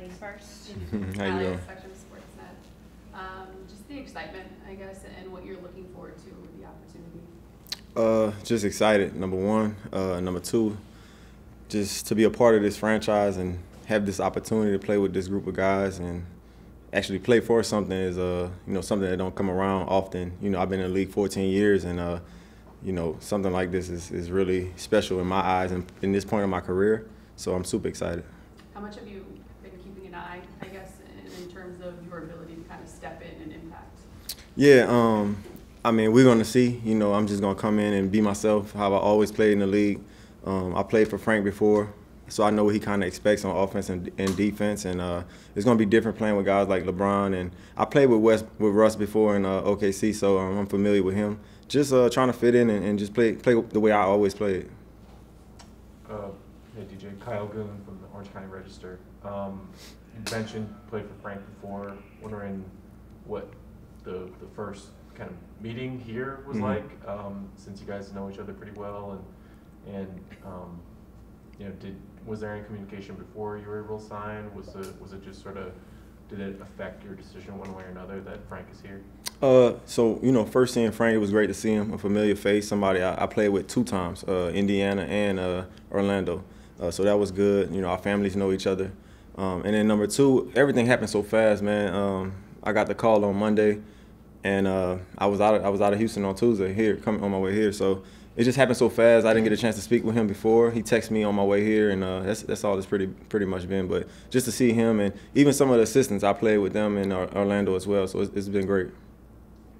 ladies first. How you doing? Spectrum SportsNet. Um, just the excitement, I guess, and what you're looking forward to with the opportunity. Uh, just excited. Number one. Uh, number two, just to be a part of this franchise and have this opportunity to play with this group of guys and actually play for something is uh you know something that don't come around often. You know I've been in the league 14 years and uh you know something like this is, is really special in my eyes and in this point of my career. So I'm super excited. How much have you been keeping an eye, I guess, in, in terms of your ability to kind of step in and impact? Yeah, um, I mean we're gonna see. You know I'm just gonna come in and be myself, how I always played in the league. Um, I played for Frank before, so I know what he kind of expects on offense and, and defense, and uh, it's going to be different playing with guys like LeBron. And I played with West with Russ before in uh, OKC, so um, I'm familiar with him. Just uh, trying to fit in and, and, just play play the way I always played. Uh, hey DJ, Kyle Goon from the Orange County Register. Um, you mentioned played for Frank before. Wondering what the the first kind of meeting here was mm-hmm. like, um, since you guys know each other pretty well, and and um, you know, did was there any communication before you were able to sign? Was it was it just sort of did it affect your decision one way or another that Frank is here? Uh, so you know, first seeing Frank, it was great to see him, a familiar face, somebody I, I played with two times, uh, Indiana and uh, Orlando. Uh, so that was good. You know, our families know each other. Um, and then number two, everything happened so fast, man. Um, I got the call on Monday, and uh, I was out. Of, I was out of Houston on Tuesday here, coming on my way here. So it just happened so fast. I didn't get a chance to speak with him before. He texted me on my way here, and uh, that's that's all it's pretty pretty much been. But just to see him and even some of the assistants, I played with them in Orlando as well, so it's, it's been great.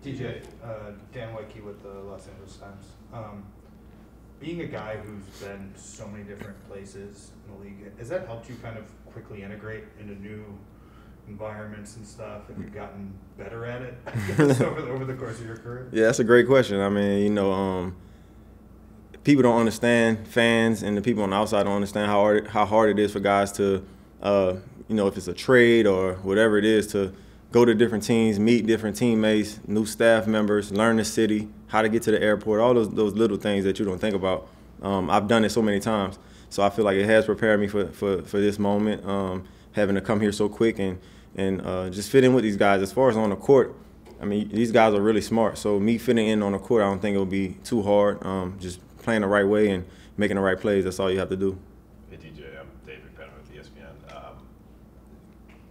DJ, uh, Dan Woike with the Los Angeles Times. Um, being a guy who's been so many different places in the league, has that helped you kind of quickly integrate into new environments and stuff? Have you've gotten better at it over, the, over the course of your career? Yeah, that's a great question. I mean, you know. Um, people don't understand fans and the people on the outside don't understand how hard how hard it is for guys to uh, you know if it's a trade or whatever it is to go to different teams, meet different teammates, new staff members, learn the city, how to get to the airport, all those those little things that you don't think about. Um, I've done it so many times, so I feel like it has prepared me for for, for this moment, um, having to come here so quick and and uh, just fit in with these guys. As far as on the court, I mean these guys are really smart, so me fitting in on the court, I don't think it will be too hard. Um, just playing the right way and making the right plays. That's all you have to do. Hey DJ, I'm David McMenamin with ESPN. Um,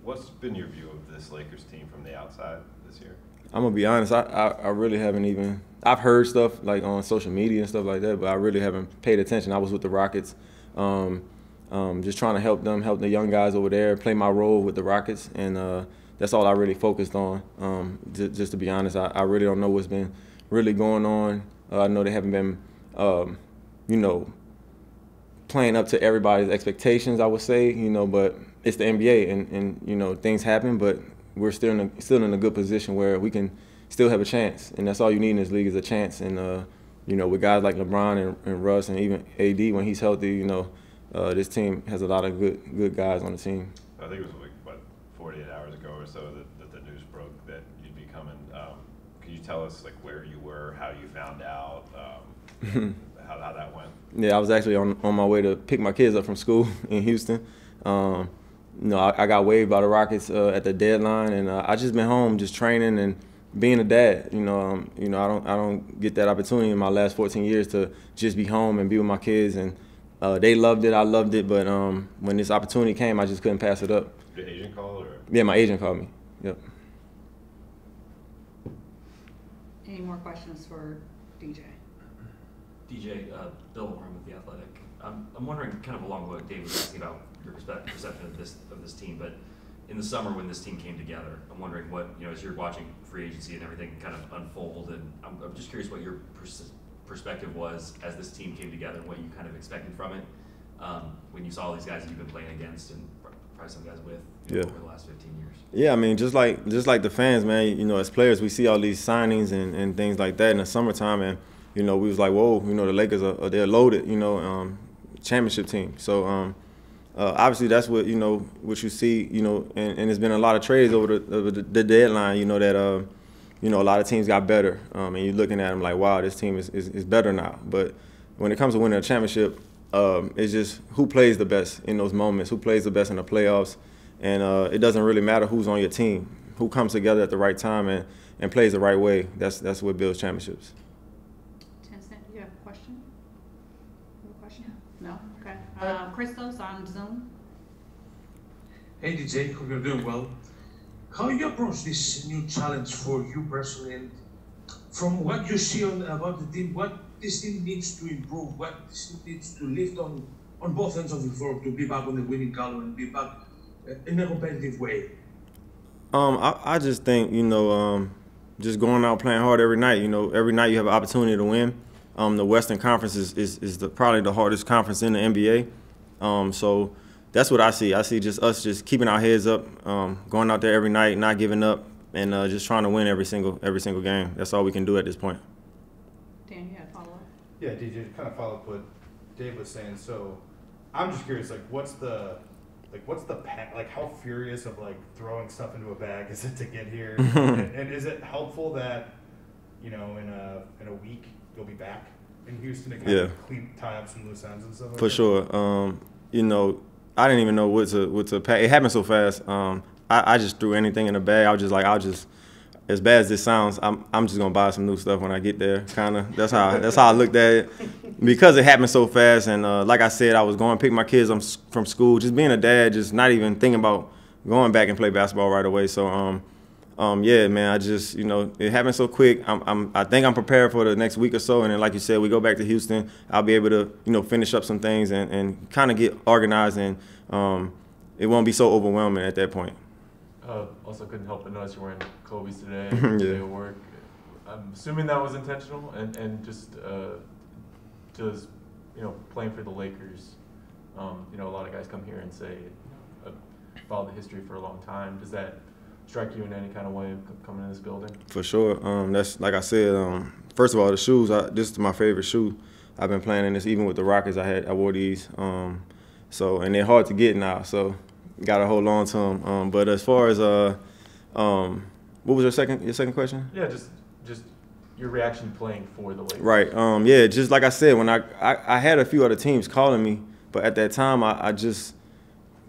what's been your view of this Lakers team from the outside this year? I'm gonna be honest. I, I, I really haven't even. I've heard stuff like on social media and stuff like that, but I really haven't paid attention. I was with the Rockets. Um, um, just trying to help them, help the young guys over there, play my role with the Rockets, and uh, that's all I really focused on. Um, just, just, to be honest, I, I, really don't know what's been really going on. Uh, I know they haven't been um, you know, playing up to everybody's expectations. I would say, you know, but it's the NBA, and, and you know things happen, but we're still in a, still in a good position where we can still have a chance, and that's all you need in this league is a chance. And uh, you know, with guys like LeBron and, and, Russ, and even AD when he's healthy, you know, uh, this team has a lot of good good guys on the team. I think it was like what 48 hours ago or so that, that the news broke that you'd be coming. Um, can you tell us like where you were, how you found out? Um, how, how that went? Yeah, I was actually on, on my way to pick my kids up from school in Houston. Um, you know, I, I, got waived by the Rockets uh, at the deadline, and uh, I just been home, just training and being a dad. You know, um, you know, I don't I don't get that opportunity in my last 14 years to just be home and be with my kids, and uh, they loved it, I loved it, but um, when this opportunity came, I just couldn't pass it up. Did agent call or? Yeah, my agent called me. Yep. Any more questions for DJ? DJ, uh, Bill Oram with The Athletic. I'm, I'm wondering, kind of along what Dave was asking about your perception of this of this team, but in the summer when this team came together, I'm wondering what you know as you're watching free agency and everything kind of unfold, and I'm, I'm just curious what your pers- perspective was as this team came together and what you kind of expected from it um, when you saw all these guys that you've been playing against and probably some guys with yeah. over the last 15 years. Yeah, I mean, just like just like the fans, man. You know, as players, we see all these signings and, and things like that in the summertime, and you know, we was like, whoa, you know, the Lakers are, they're loaded, you know, um, championship team. So um, uh, obviously that's what you know what you see, you know, and, and there's been a lot of trades over the, over the, the deadline, you know, that uh, you know a lot of teams got better, um, and you're looking at them like, wow, this team is, is, is better now. But when it comes to winning a championship, um, it's just who plays the best in those moments, who plays the best in the playoffs, and uh, it doesn't really matter who's on your team, who comes together at the right time and, and plays the right way. That's that's what builds championships. Ten cent, you have a question? You have a question? No? Okay. Uh, Christos on Zoom? Hey DJ, hope you're doing well. How you approach this new challenge for you personally, and from what you see on about the team, what this team needs to improve, what this team needs to lift on on both ends of the floor to be back on the winning column and be back uh, in a competitive way. Um, I, I just think you know, um, just going out playing hard every night. You know, every night you have an opportunity to win. Um, the Western Conference is is, is the, probably the hardest conference in the NBA. Um, so that's what I see. I see just us just keeping our heads up, um, going out there every night, not giving up, and uh, just trying to win every single every single game. That's all we can do at this point. Dan, you had a follow-up? Yeah, DJ, to kind of follow up what Dave was saying. So, I'm just curious, like, what's the, like, what's the pa- like, how furious of like throwing stuff into a bag is it to get here? and, and is it helpful that, you know, in a in a week you'll be back in Houston to kind Yeah. of clean tie up some loose ends and stuff? Like For that? sure. Um, you know, I didn't even know what to what to pack. It happened so fast. Um, I, I just threw anything in the bag. I was just like, I'll just, as bad as this sounds, I'm I'm just gonna buy some new stuff when I get there. Kind of. That's how that's how I looked at it, because it happened so fast. And uh, like I said, I was going to pick my kids from school. Just being a dad, just not even thinking about going back and play basketball right away. So um, um, yeah, man, I just you know it happened so quick. I'm, I'm I think I'm prepared for the next week or so, and then like you said, we go back to Houston. I'll be able to you know finish up some things and, and kind of get organized, and um, it won't be so overwhelming at that point. Uh, also couldn't help but notice you're wearing Kobe's today. Yeah. Work. I'm assuming that was intentional, and and just uh, just you know playing for the Lakers. Um, you know, a lot of guys come here and say, uh, follow the history for a long time. Does that strike you in any kind of way coming in this building? For sure. Um, that's like I said. Um, first of all, the shoes. I, this is my favorite shoe. I've been playing in this even with the Rockets. I had I wore these. Um, so and they're hard to get now. So got to hold on to them. Um, but as far as uh, um, what was your second your second question? Yeah, just just your reaction playing for the Lakers. Right. Um, yeah. Just like I said, when I, I I had a few other teams calling me, but at that time I, I just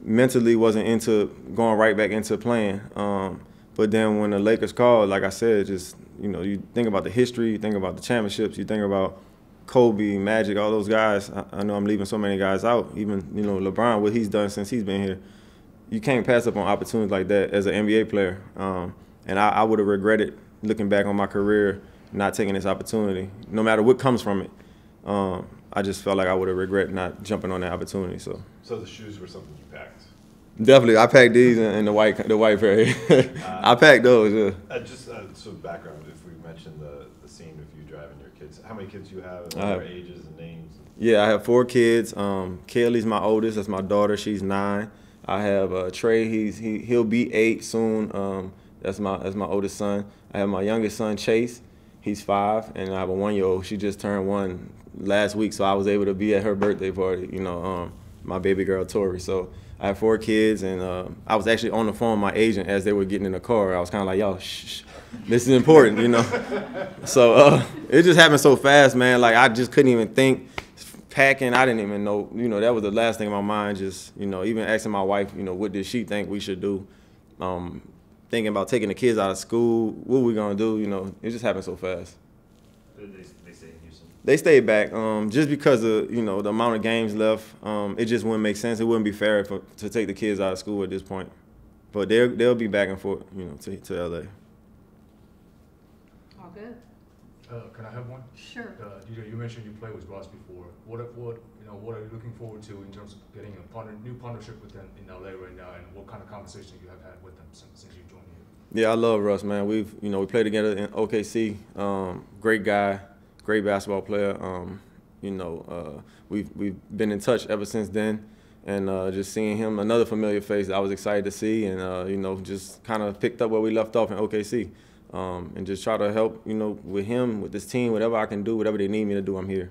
mentally wasn't into going right back into playing. Um, but then when the Lakers called, like I said, just you know, you think about the history, you think about the championships, you think about Kobe, Magic, all those guys. I, I know I'm leaving so many guys out. Even you know LeBron, what he's done since he's been here. You can't pass up on opportunities like that as an NBA player. Um, and I, I would have regretted looking back on my career not taking this opportunity, no matter what comes from it. Um, I just felt like I would have regret not jumping on that opportunity. So So the shoes were something you packed. Definitely, I packed these and, and the white the white pair. I packed those. Yeah. Uh, just uh, so background, if we mentioned the, the scene with you driving your kids, how many kids do you have, and I what their ages and names? Yeah, I have four kids. Um, Kaylee's my oldest. That's my daughter. She's nine. I have uh, Trey. He's he he'll be eight soon. Um, that's my that's my oldest son. I have my youngest son Chase. He's five, and I have a one year old. She just turned one last week, so I was able to be at her birthday party. You know, um, my baby girl Tori. So I have four kids, and uh, I was actually on the phone with my agent as they were getting in the car. I was kind of like, "Yo, shh, shh, this is important," you know. so uh, it just happened so fast, man. Like I just couldn't even think packing, I didn't even know, you know, that was the last thing in my mind. Just, you know, even asking my wife, you know, what did she think we should do? Um, thinking about taking the kids out of school, what we gonna do? You know, it just happened so fast. They, they, they stay in Houston. They stayed back, um, just because of you know the amount of games left. Um, it just wouldn't make sense. It wouldn't be fair for, to take the kids out of school at this point. But they'll they'll be back and forth, you know, to to LA. All good? Uh, can I have one? Sure. Uh, DJ, you mentioned you played with Ross before. What, what, you know, what are you looking forward to in terms of getting a partner, new partnership with them in LA right now, and what kind of conversation you have had with them since, since you joined here? Yeah, I love Russ, man. We've you know we played together in OKC. Um, great guy, great basketball player. Um, you know, uh, we've we've been in touch ever since then, and uh, just seeing him, another familiar face, I was excited to see, and uh, you know, just kind of picked up where we left off in OKC, um, and just try to help you know with him, with this team, whatever I can do, whatever they need me to do, I'm here.